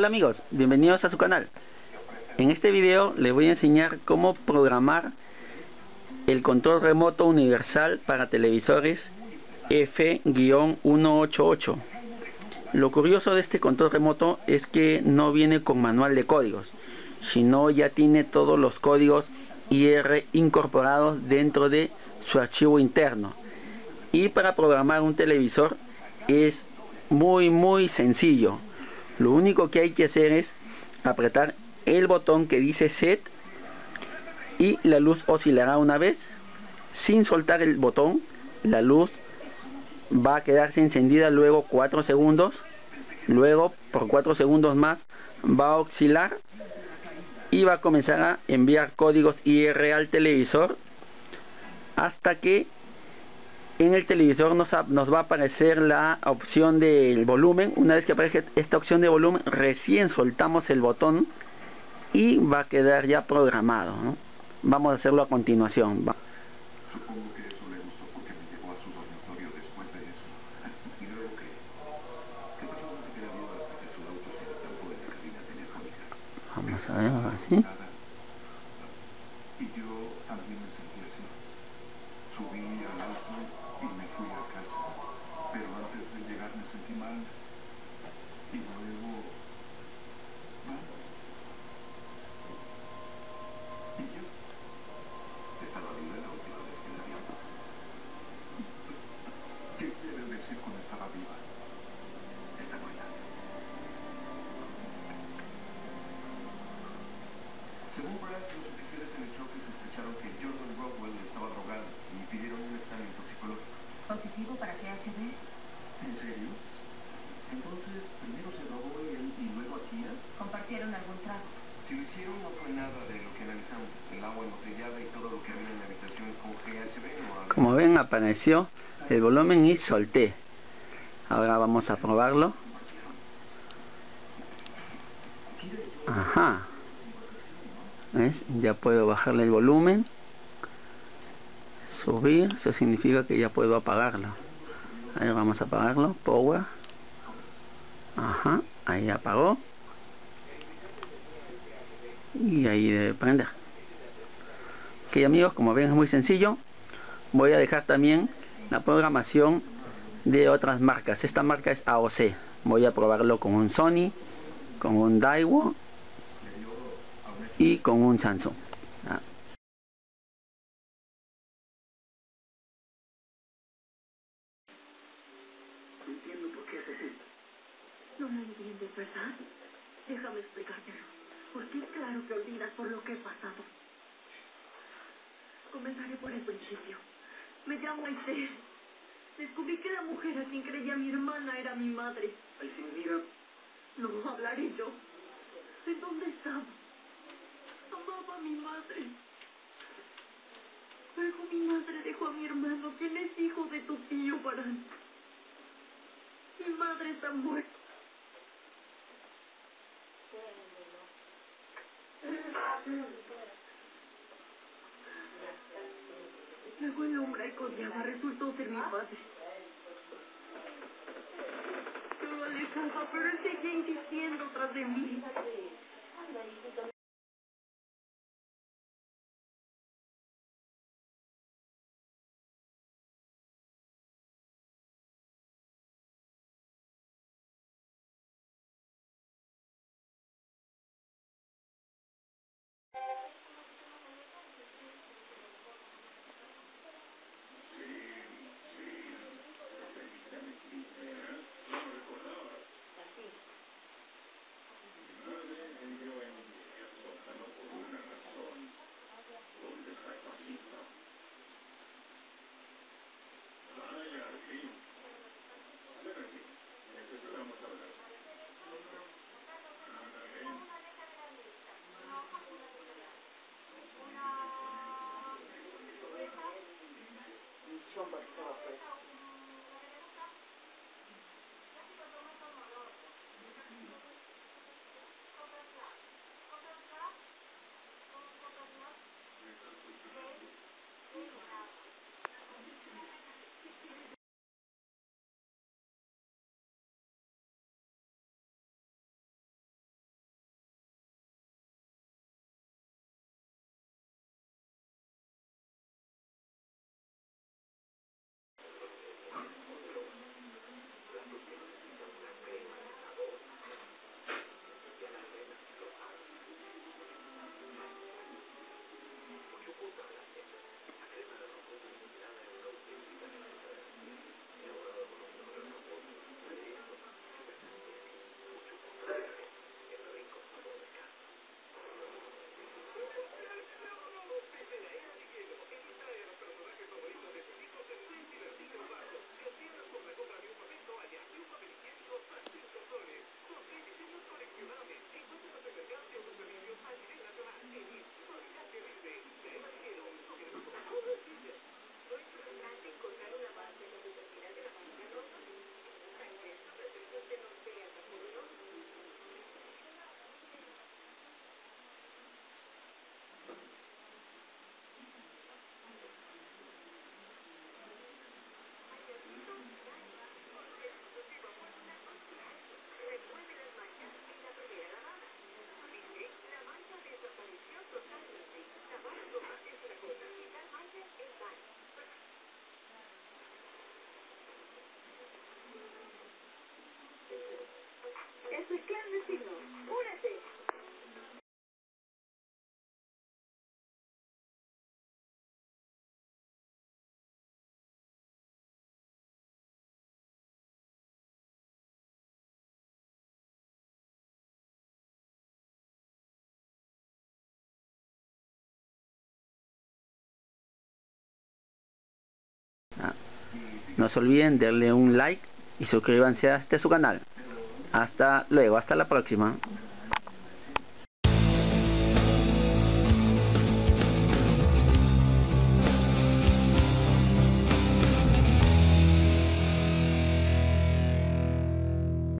Hola amigos, bienvenidos a su canal. En este video les voy a enseñar cómo programar el control remoto universal para televisores F-188. Lo curioso de este control remoto es que no viene con manual de códigos, sino ya tiene todos los códigos IR incorporados dentro de su archivo interno. Y para programar un televisor es muy muy sencillo. Lo único que hay que hacer es apretar el botón que dice set y la luz oscilará una vez. Sin soltar el botón la luz va a quedarse encendida luego 4 segundos. Luego por 4 segundos más va a oscilar y va a comenzar a enviar códigos IR al televisor hasta que en el televisor nos, va a aparecer la opción del volumen. Una vez que aparezca esta opción de volumen recién soltamos el botón y va a quedar ya programado vamos a hacerlo a continuación vamos a ver así Como ven apareció el volumen y solté. Ahora vamos a probarlo. Ajá. ¿Ves? ya puedo bajarle el volumen subir eso significa que ya puedo apagarlo ahí vamos a apagarlo power ajá ahí apagó y ahí debe prender ok amigos como ven es muy sencillo voy a dejar también la programación de otras marcas esta marca es AOC voy a probarlo con un Sony con un Daiwo y con un Samsung. Ah. No entiendo por qué haces esto. No me entiendes, ¿verdad? Déjame explicártelo. Porque es claro que olvidas por lo que he pasado. Comenzaré por el principio. Me llamo Aisé. Descubrí que la mujer a quien creía mi hermana era mi madre. Aisé, mira. No hablaré yo. ¿En dónde estaba? Amaba a mi madre. Luego mi madre dejó a mi hermano, quien es hijo de tu tío Barán. Mi madre está muerta. Luego odiaba resultó ser mi padre. No se olviden darle un like y suscríbanse a este su canal. Hasta luego, hasta la próxima.